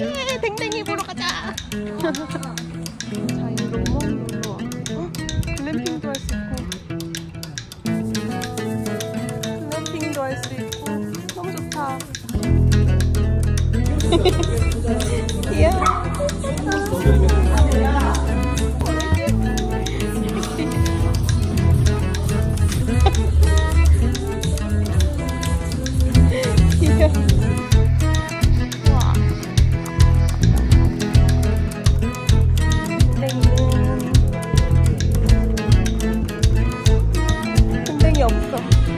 예, 댕댕이 보러 가자. 자유로운 놀러 와. 어? 글램핑도 할 수 있고. 글램핑도 할 수 있고. 너무 좋다. 이 Francisco.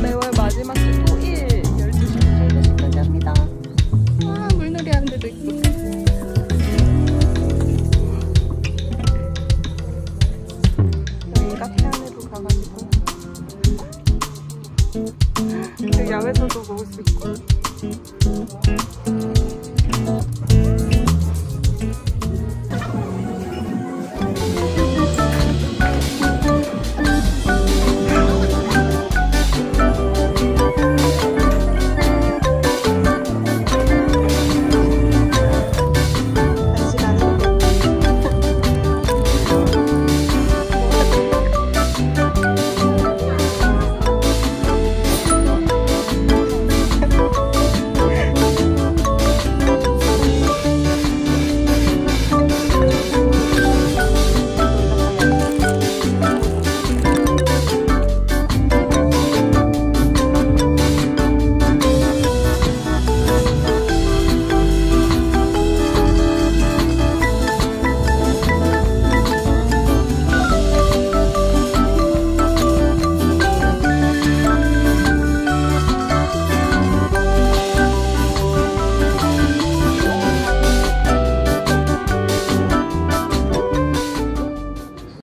매월 마지막 주 토일 12시부터 7시까지 합니다. 와 물놀이 하는 데도 있고. 저희 카페 안으로 가가지고 그 야외에서도 먹을 수 있고